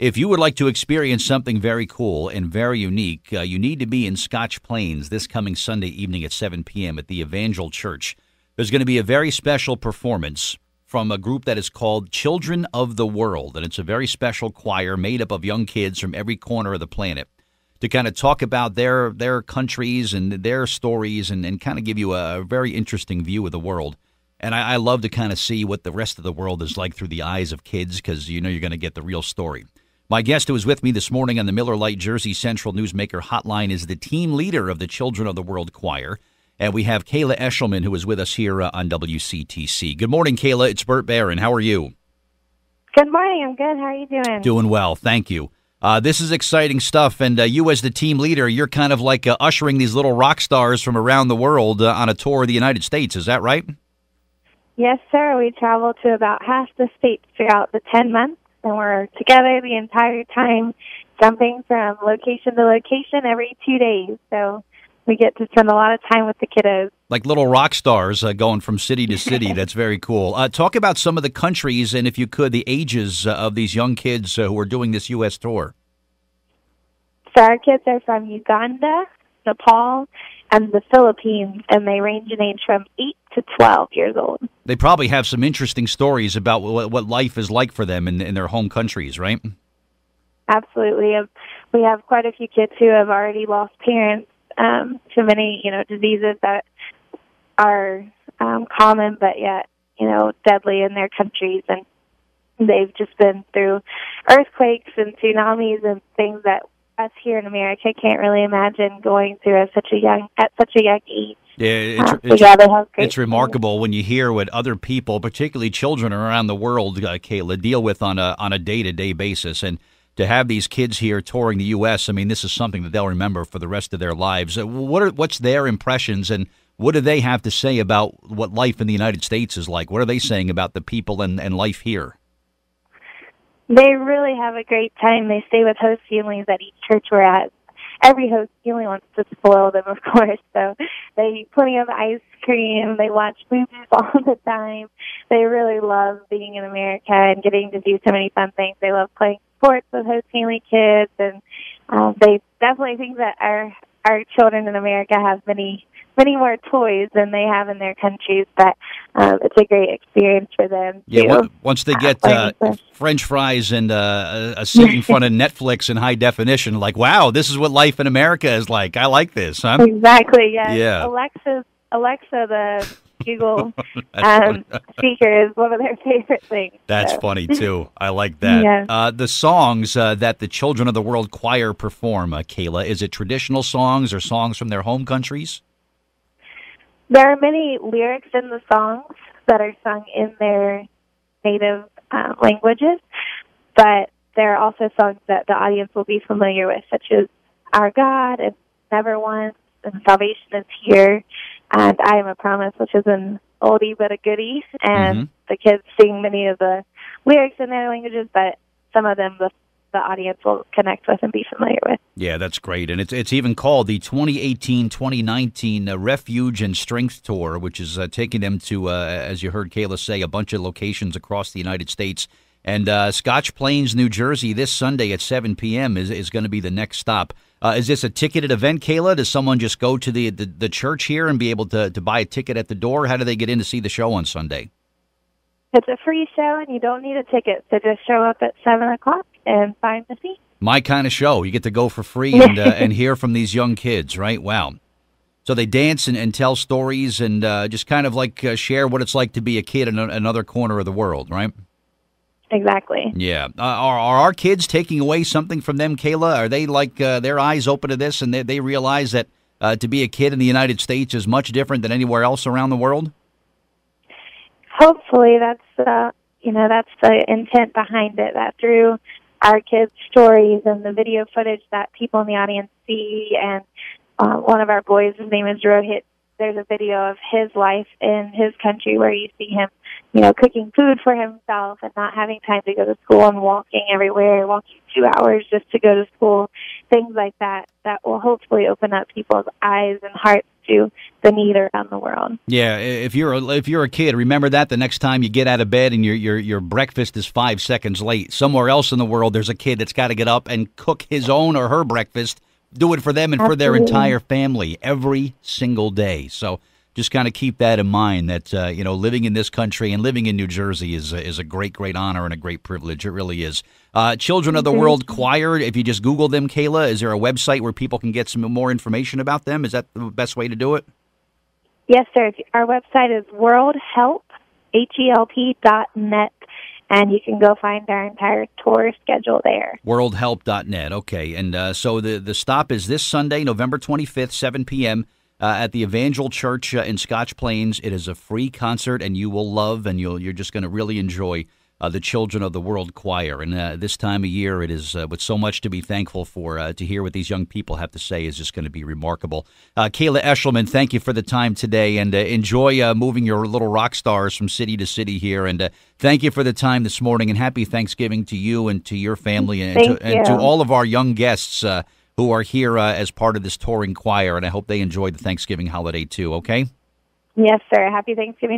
If you would like to experience something very cool and very unique, uh, you need to be in Scotch Plains this coming Sunday evening at 7 p.m. at the Evangel Church. There's going to be a very special performance from a group that is called Children of the World, and it's a very special choir made up of young kids from every corner of the planet to kind of talk about their their countries and their stories and, and kind of give you a very interesting view of the world. And I, I love to kind of see what the rest of the world is like through the eyes of kids because you know you're going to get the real story. My guest who is with me this morning on the Miller Lite Jersey Central Newsmaker Hotline is the team leader of the Children of the World Choir. And we have Kayla Eshleman, who is with us here uh, on WCTC. Good morning, Kayla. It's Bert Baron. How are you? Good morning. I'm good. How are you doing? Doing well. Thank you. Uh, this is exciting stuff, and uh, you, as the team leader, you're kind of like uh, ushering these little rock stars from around the world uh, on a tour of the United States. Is that right? Yes, sir. We travel to about half the states throughout the 10 months, and we're together the entire time, jumping from location to location every two days. So we get to spend a lot of time with the kiddos. Like little rock stars uh, going from city to city. That's very cool. Uh, talk about some of the countries and, if you could, the ages uh, of these young kids uh, who are doing this U.S. tour. So our kids are from Uganda, Nepal, and the Philippines, and they range in age from 8 to 12 years old. They probably have some interesting stories about what, what life is like for them in, in their home countries, right? Absolutely. Um, we have quite a few kids who have already lost parents um, to many, you know, diseases that are um, common but yet, you know, deadly in their countries. And they've just been through earthquakes and tsunamis and things that us here in America can't really imagine going through at such a young at such a young age. Yeah, it's, Uh, it's, yeah, they have great it's remarkable when you hear what other people, particularly children around the world, uh, Kayla, deal with on a on a day to day basis, and to have these kids here touring the U.S. I mean, this is something that they'll remember for the rest of their lives. Uh, What are what's their impressions, and what do they have to say about what life in the United States is like? What are they saying about the people and, and life here? They really have a great time. They stay with host families at each church we're at. Every host family wants to spoil them, of course. So they eat plenty of ice cream. They watch movies all the time. They really love being in America and getting to do so many fun things. They love playing sports with host family kids, and um, they definitely think that our our children in America have many many more toys than they have in their countries. But um, it's a great experience for them. Yeah, too. on- once they get uh, French fries and uh, a a seat in front of Netflix in high definition, like, wow, this is what life in America is like. I like this. Huh? Exactly. Yes. Yeah. Alexa, Alexa, the Google um, speaker is one of their favorite things. That's so. funny too. I like that. Yeah. Uh, the songs uh, that the Children of the World Choir perform, uh, Kayla, is it traditional songs or songs from their home countries? There are many lyrics in the songs that are sung in their native uh, languages, but there are also songs that the audience will be familiar with, such as "Our God" and "Never Once" and "Salvation is Here," and "I Am a Promise," which is an oldie but a goodie. And Mhm. the kids sing many of the lyrics in their languages, but some of them the the audience will connect with and be familiar with. Yeah, that's great. And it's it's even called the 2018-2019 uh, Refuge and Strength Tour, which is uh, taking them to, uh, as you heard Kayla say, a bunch of locations across the United States. And uh, Scotch Plains, New Jersey, this Sunday at 7 p.m. is, is going to be the next stop. Uh, is this a ticketed event, Kayla? Does someone just go to the, the, the church here and be able to, to buy a ticket at the door? How do they get in to see the show on Sunday? It's a free show, and you don't need a ticket. So just show up at seven o'clock and find the seat. my kind of show. You get to go for free and uh, and hear from these young kids, right? Wow. So they dance and, and tell stories and uh, just kind of like uh, share what it's like to be a kid in a, another corner of the world, right? Exactly. Yeah. Uh, are, are our kids taking away something from them, Kayla? Are they like uh, their eyes open to this and they, they realize that uh, to be a kid in the United States is much different than anywhere else around the world? Hopefully, that's uh, you know that's the intent behind it. That through our kids' stories and the video footage that people in the audience see, and uh, one of our boys, his name is Rohit. There's a video of his life in his country where you see him, you know, cooking food for himself and not having time to go to school and walking everywhere, walking two hours just to go to school, things like that. That will hopefully open up people's eyes and hearts to the need around the world. Yeah, if you're a, if you're a kid, remember that the next time you get out of bed and your your your breakfast is five seconds late. Somewhere else in the world, there's a kid that's got to get up and cook his own or her breakfast, do it for them and for their entire family every single day. So just kind of keep that in mind. That uh, you know, living in this country and living in New Jersey is a, is a great great honor and a great privilege. It really is. Uh, Children of the World Choir. If you just Google them, Kayla, is there a website where people can get some more information about them? Is that the best way to do it? Yes, sir. Our website is worldhelp, H-E-L-P dot net, and you can go find our entire tour schedule there. worldhelp.net. Okay, and uh, so the the stop is this Sunday, November 25th, 7 p.m. Uh, at the Evangel Church uh, in Scotch Plains. It is a free concert, and you will love, and you'll you're just going to really enjoy uh, the Children of the World Choir. And uh, this time of year, it is uh, with so much to be thankful for. Uh, to hear what these young people have to say is just going to be remarkable. Uh, Kayla Eshleman, thank you for the time today, and uh, enjoy uh, moving your little rock stars from city to city here. And uh, thank you for the time this morning, and happy Thanksgiving to you and to your family, and, to, and to all of our young guests uh, who are here uh, as part of this touring choir. And I hope they enjoyed the Thanksgiving holiday too. Okay. Yes, sir. Happy Thanksgiving